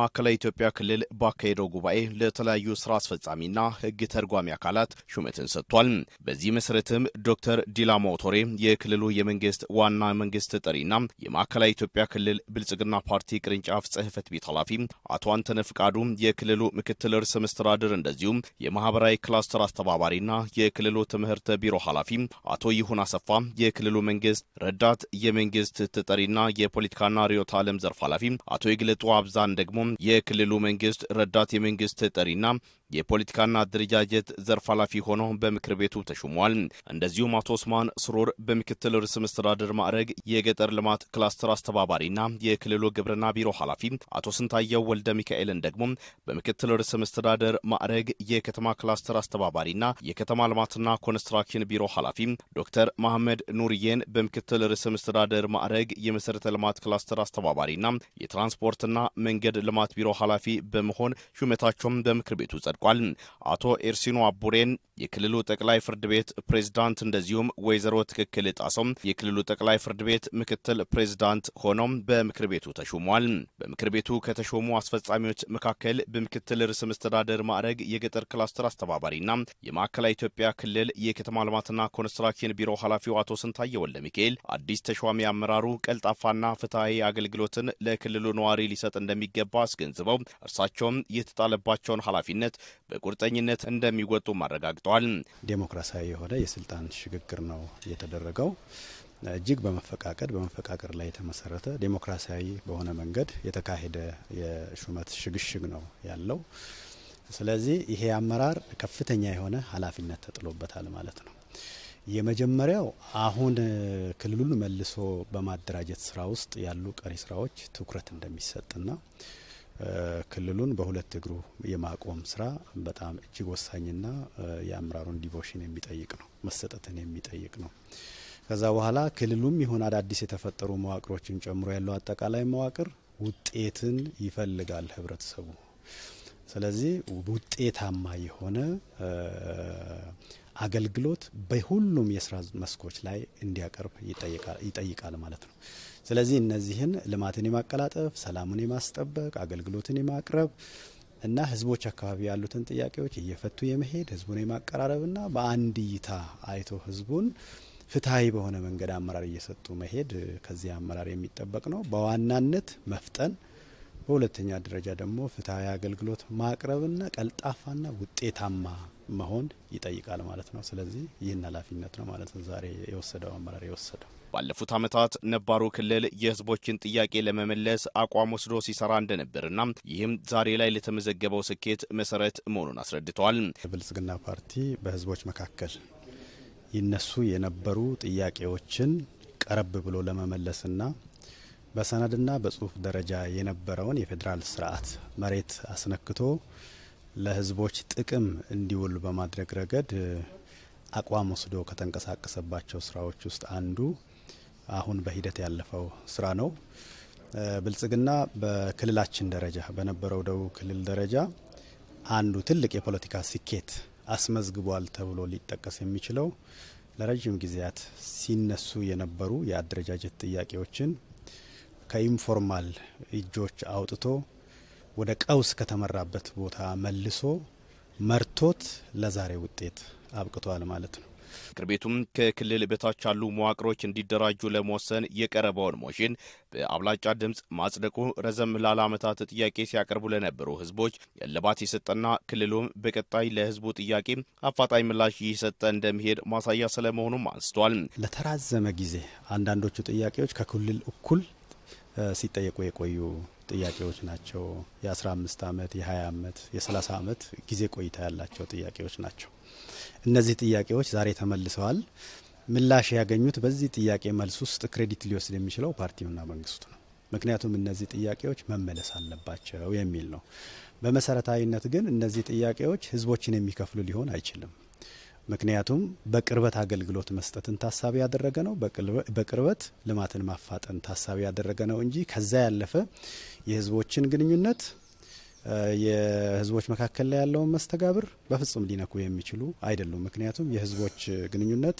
ማዕከላዊ ኢትዮጵያ ክልል ባካሄደው ጉባኤ ለተለያዩ ስራ አስፈጻሚና ሕግ ተርጓሚ አካላት ሹመትን ሰጥቷል። በዚህ መሰረትም ዶክተር ዲላሞ ቶሬ የክልሉ የመንግስት ዋና መንግስት ተጠሪና የማዕከላዊ ኢትዮጵያ ክልል ብልጽግና ፓርቲ ቅርንጫፍ ጽህፈት ቤት ኃላፊ፣ አቶ አንተነ ፍቃዱ የክልሉ ምክትል ርዕሰ መስተዳድር እንደዚሁም የማህበራዊ ክላስተር አስተባባሪና የክልሉ ትምህርት ቢሮ ኃላፊ፣ አቶ ይሁን አሰፋ የክልሉ መንግስት ረዳት የመንግስት ተጠሪና የፖለቲካና ርዕዮተ ዓለም ዘርፍ ኃላፊ፣ አቶ ይግለጡ አብዛን ደግሞ የክልሉ መንግስት ረዳት የመንግስት ተጠሪና የፖለቲካና አደረጃጀት ዘርፍ ኃላፊ ሆነው በምክር ቤቱ ተሹሟል። እንደዚሁም አቶ ኦስማን ስሩር በምክትል ርዕሰ መስተዳድር ማዕረግ የገጠር ልማት ክላስተር አስተባባሪና የክልሉ ግብርና ቢሮ ኃላፊ፣ አቶ ስንታየው ወልደ ሚካኤልን ደግሞ በምክትል ርዕሰ መስተዳድር ማዕረግ የከተማ ክላስተር አስተባባሪና የከተማ ልማትና ኮንስትራክሽን ቢሮ ኃላፊ፣ ዶክተር መሐመድ ኑርዬን በምክትል ርዕሰ መስተዳድር ማዕረግ የመሰረተ ልማት ክላስተር አስተባባሪና የትራንስፖርትና መንገድ ልማት ቢሮ ኃላፊ በመሆን ሹመታቸውም በምክር ቤቱ ጸድቋል። አቶ ኤርሲኖ አቡሬን የክልሉ ጠቅላይ ፍርድ ቤት ፕሬዝዳንት እንደዚሁም ወይዘሮ ትክክል ጣሰው የክልሉ ጠቅላይ ፍርድ ቤት ምክትል ፕሬዝዳንት ሆነው በምክር ቤቱ ተሹሟል። በምክር ቤቱ ከተሾሙ አስፈጻሚዎች መካከል በምክትል ርዕሰ መስተዳደር ማዕረግ የገጠር ክላስተር አስተባባሪና የማዕከላዊ ኢትዮጵያ ክልል የከተማ ልማትና ኮንስትራክሽን ቢሮ ኃላፊው አቶ ስንታየ ወልደ ሚካኤል አዲስ ተሿሚ አመራሩ ቀልጣፋና ፍትሐዊ አገልግሎትን ለክልሉ ነዋሪ ሊሰጥ እንደሚገባ አስገንዝበው እርሳቸውም የተጣለባቸውን ኃላፊነት በቁርጠኝነት እንደሚወጡም አረጋግጠዋል። ዴሞክራሲያዊ የሆነ የስልጣን ሽግግር ነው የተደረገው። እጅግ በመፈቃቀድ በመፈቃቀር ላይ የተመሰረተ ዴሞክራሲያዊ በሆነ መንገድ የተካሄደ የሹመት ሽግሽግ ነው ያለው። ስለዚህ ይሄ አመራር ከፍተኛ የሆነ ኃላፊነት ተጥሎበታል ማለት ነው። የመጀመሪያው አሁን ክልሉን መልሶ በማደራጀት ስራ ውስጥ ያሉ ቀሪ ስራዎች ትኩረት እንደሚሰጥና ክልሉን በሁለት እግሩ የማቆም ስራ በጣም እጅግ ወሳኝና የአመራሩን ዲቮሽን የሚጠይቅ ነው፣ መሰጠትን የሚጠይቅ ነው። ከዛ በኋላ ክልሉም ይሁን አዳዲስ የተፈጠሩ መዋቅሮችን ጨምሮ ያለው አጠቃላይ መዋቅር ውጤትን ይፈልጋል ህብረተሰቡ። ስለዚህ ውጤታማ የሆነ አገልግሎት በሁሉም የስራ መስኮች ላይ እንዲያቀርብ ይጠይቃል ማለት ነው። ስለዚህ እነዚህን ልማትን የማቀላጠፍ፣ ሰላሙን የማስጠበቅ፣ አገልግሎትን የማቅረብ እና ህዝቦች አካባቢ ያሉትን ጥያቄዎች እየፈቱ የመሄድ ህዝቡን የማቀራረብና በአንድ እይታ አይቶ ህዝቡን ፍትሐዊ በሆነ መንገድ አመራር እየሰጡ መሄድ ከዚህ አመራር የሚጠበቅ ነው። በዋናነት መፍጠን፣ በሁለተኛ ደረጃ ደግሞ ፍትሐዊ አገልግሎት ማቅረብና ቀልጣፋና ውጤታማ መሆን ይጠይቃል ማለት ነው። ስለዚህ ይህን ኃላፊነት ነው ማለት ነው ዛሬ የወሰደው አመራር የወሰደው። ባለፉት ዓመታት ነባሩ ክልል የህዝቦችን ጥያቄ ለመመለስ አቋም ወስዶ ሲሰራ እንደነበርና ይህም ዛሬ ላይ ለተመዘገበው ስኬት መሰረት መሆኑን አስረድተዋል። ብልጽግና ፓርቲ በህዝቦች መካከል ይነሱ የነበሩ ጥያቄዎችን ቀረብ ብሎ ለመመለስና በሰነድና በጽሁፍ ደረጃ የነበረውን የፌዴራል ስርዓት መሬት አስነክቶ ለህዝቦች ጥቅም እንዲውል በማድረግ ረገድ አቋም ወስዶ ከተንቀሳቀሰባቸው ስራዎች ውስጥ አንዱ አሁን በሂደት ያለፈው ስራ ነው። ብልጽግና በክልላችን ደረጃ በነበረው ደቡብ ክልል ደረጃ አንዱ ትልቅ የፖለቲካ ስኬት አስመዝግቧል ተብሎ ሊጠቀስ የሚችለው ለረጅም ጊዜያት ሲነሱ የነበሩ የአደረጃጀት ጥያቄዎችን ከ informal እጆች አውጥቶ ወደ ቀውስ ከተመራበት ቦታ መልሶ መርቶት ለዛሬ ውጤት አብቅቷል ማለት ነው። ምክር ቤቱም ከክልል በታች ያሉ መዋቅሮች እንዲደራጁ ለመወሰን የቀረበውን ሞሽን በአብላጫ ድምፅ ማጽደቁ ረዘም ላለ ዓመታት ጥያቄ ሲያቀርቡ ለነበሩ ህዝቦች እልባት የሰጠና ክልሉም በቀጣይ ለህዝቡ ጥያቄ አፋጣኝ ምላሽ እየሰጠ እንደሚሄድ ማሳያ ስለመሆኑም አንስቷል። ለተራዘመ ጊዜ አንዳንዶቹ ጥያቄዎች ከክልል እኩል ሲጠየቁ የቆዩ ጥያቄዎች ናቸው። የ15 ዓመት የ20 ዓመት የ30 ዓመት ጊዜ ቆይታ ያላቸው ጥያቄዎች ናቸው። እነዚህ ጥያቄዎች ዛሬ ተመልሰዋል። ምላሽ ያገኙት በዚህ ጥያቄ መልስ ውስጥ credit ሊወስድ የሚችለው ፓርቲውና መንግስቱ ነው። ምክንያቱም እነዚህ ጥያቄዎች መመለስ አለባቸው የሚል ነው። በመሰረታዊነት ግን እነዚህ ጥያቄዎች ህዝቦችን የሚከፍሉ ሊሆን አይችልም። ምክንያቱም በቅርበት አገልግሎት መስጠትን ታሳቢ ያደረገ ነው። በቅርበት ልማትን ማፋጠን ታሳቢ ያደረገ ነው እንጂ ከዛ ያለፈ የህዝቦችን ግንኙነት የህዝቦች መካከል ላይ ያለውን መስተጋብር በፍጹም ሊነኩ የሚችሉ አይደሉም። ምክንያቱም የህዝቦች ግንኙነት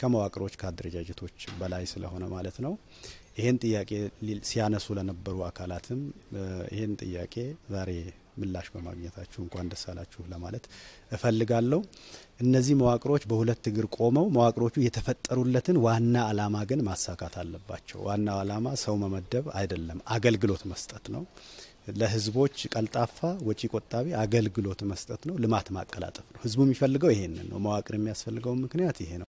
ከመዋቅሮች ከአደረጃጀቶች በላይ ስለሆነ ማለት ነው። ይህን ጥያቄ ሲያነሱ ለነበሩ አካላትም ይህን ጥያቄ ዛሬ ምላሽ በማግኘታችሁ እንኳን ደስ አላችሁ ለማለት እፈልጋለሁ። እነዚህ መዋቅሮች በሁለት እግር ቆመው መዋቅሮቹ የተፈጠሩለትን ዋና ዓላማ ግን ማሳካት አለባቸው። ዋናው ዓላማ ሰው መመደብ አይደለም፣ አገልግሎት መስጠት ነው። ለህዝቦች ቀልጣፋ ወጪ ቆጣቢ አገልግሎት መስጠት ነው። ልማት ማቀላጠፍ ነው። ህዝቡ የሚፈልገው ይሄንን ነው። መዋቅር የሚያስፈልገው ምክንያት ይሄ ነው።